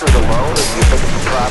that the or do you think it's a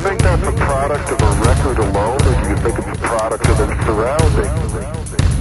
you think that's a product of a record alone, or do you think it's a product of its surroundings?